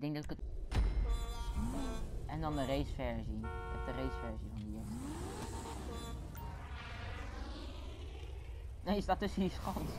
Ik denk dat ik het... En dan de raceversie. Ik heb de raceversie van die. Nee, je staat tussen die schans.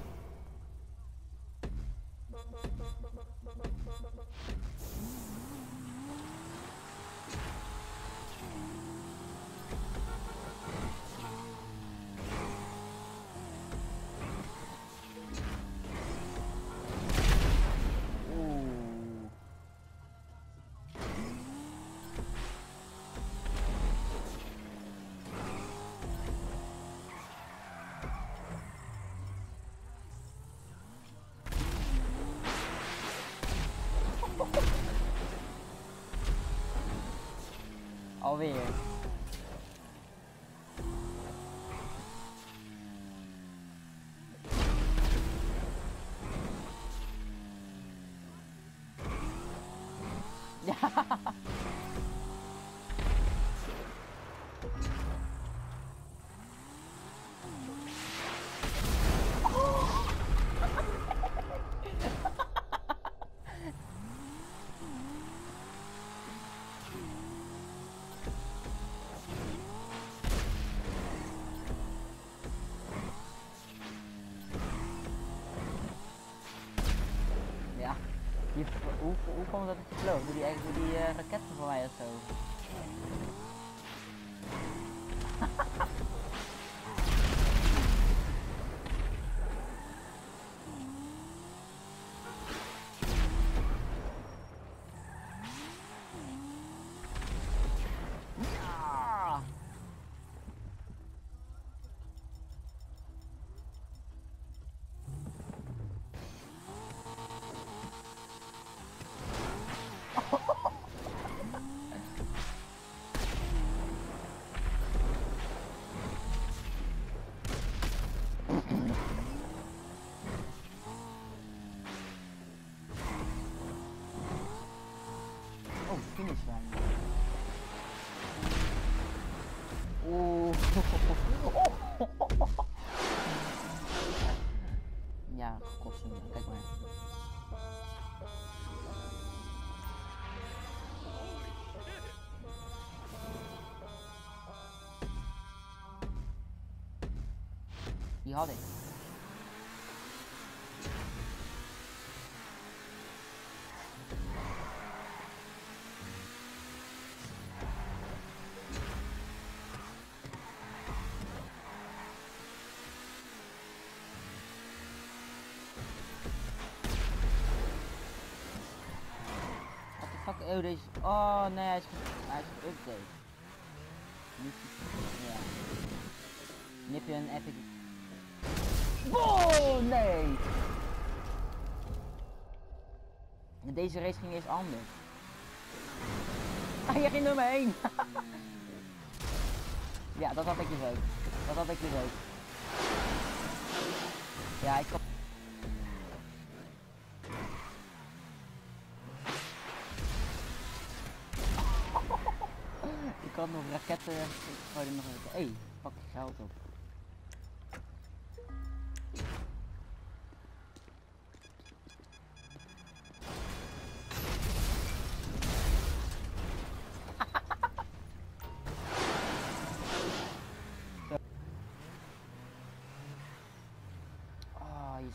Alweer. Ja. Hoe, hoe komt dat het? Door die, door die eh, raketten Had ik. What the fuck? Oh, deze... Oh, nee, hij is, hij is geüpdate. Heb je een epic... Oh, nee! Deze race ging eerst anders. Ah, jij ging door me heen! ja, dat had ik dus ook. Dat had ik dus ook. Ja, ik kan... Ik kan nog raketten. Ik gooi er nog even. Hé, hey, pak je geld op.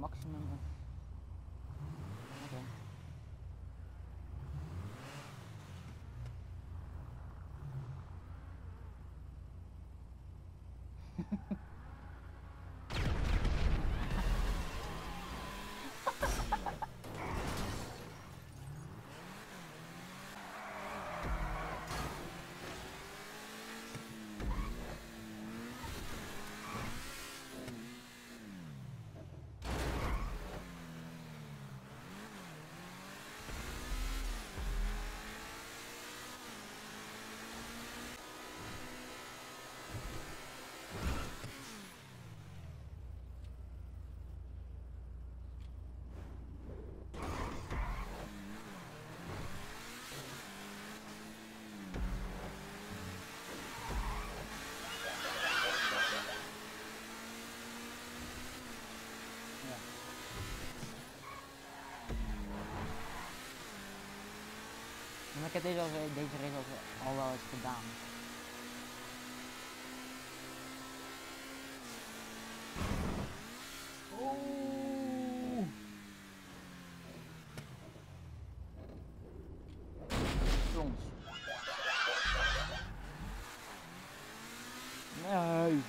maximum. Heb deze, deze race al, wel eens gedaan. Oeh. Nee.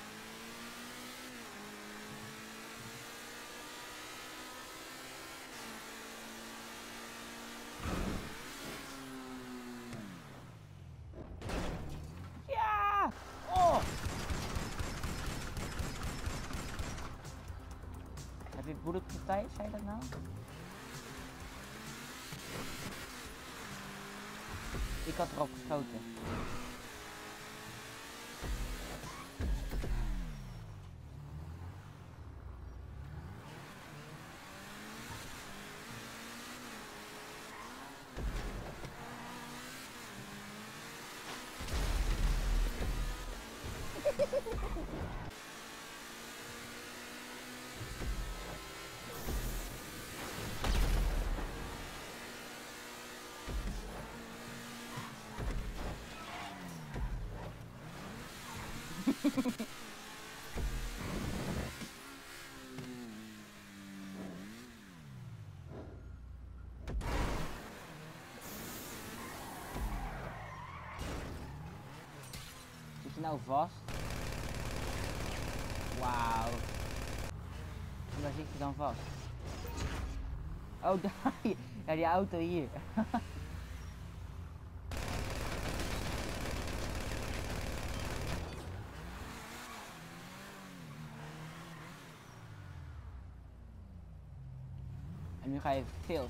Ja! Oh! Bulletproof tijd, zei dat nou? Ik had erop geschoten. Zit je nou vast? Wauw. En Waar zit je dan vast? Oh, daar. Ja, die auto hier. En ga je veel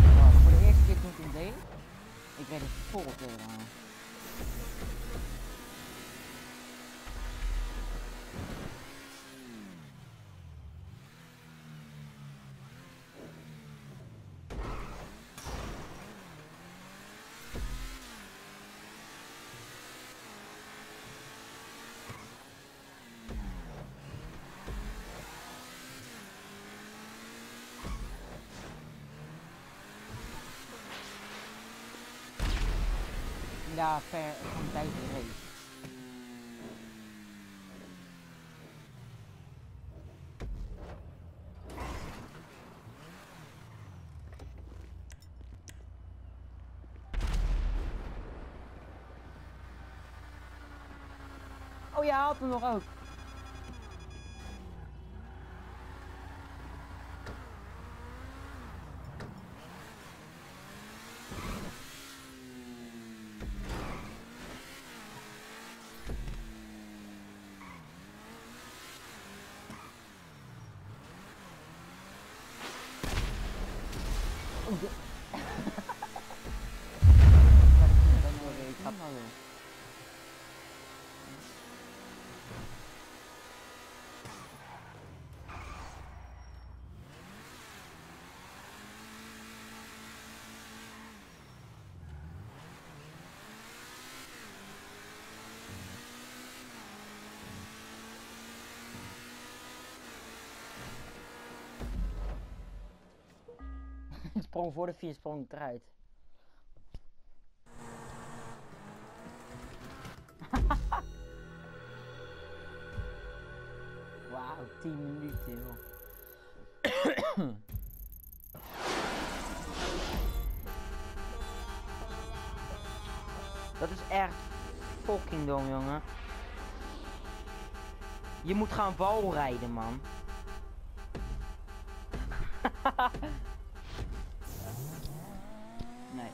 verwachten. Voor de eerste ik het ik reed er vol. Ja, per de race. Oh, je haalt hem nog ook. Oeh, de... Ik ga nou weer. Sprong voor de vier sprong eruit. Wauw, 10 minuten joh. Dat is echt fucking dom jongen. Je moet gaan valrijden man. Nee.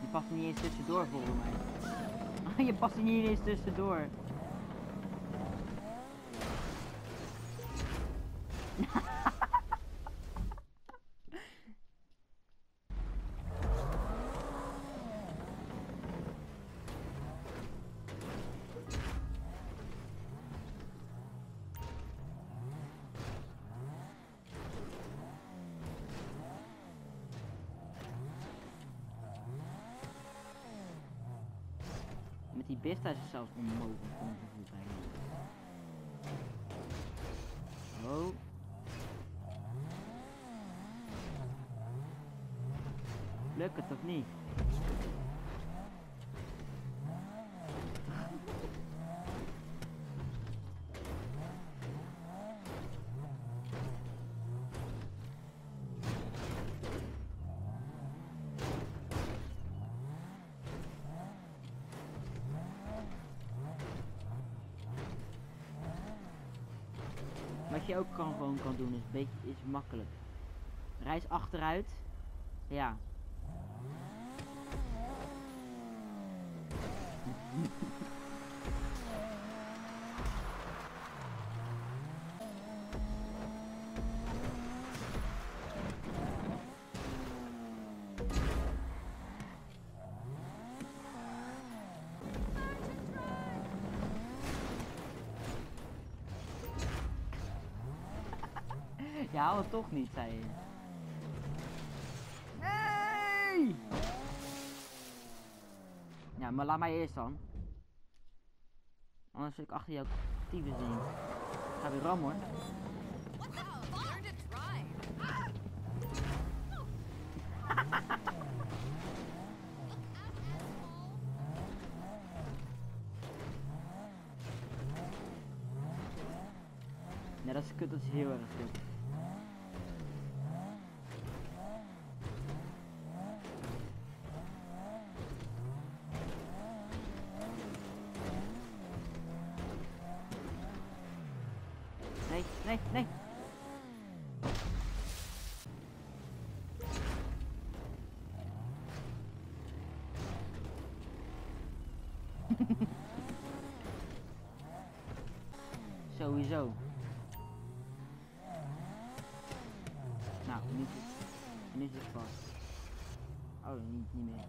Je past er niet eens tussendoor volgens mij. Je past er niet eens tussendoor. Die Bista is zelfs onmogelijk om te voetbrengen. Oh. Lukt het of niet? Wat je ook kan, gewoon kan doen is, beetje, is makkelijk. Reis achteruit. Ja. Haalt het toch niet, zei je. Nee! Ja, maar laat mij eerst dan. Anders zit ik achter jou tyfus in. Ga weer rammen hoor. Nee, dat is kut, dat is heel erg kut. Nee, nee, nee. Sowieso. Nou, nu zit, nu zit het vast. Oh, niet, niet meer.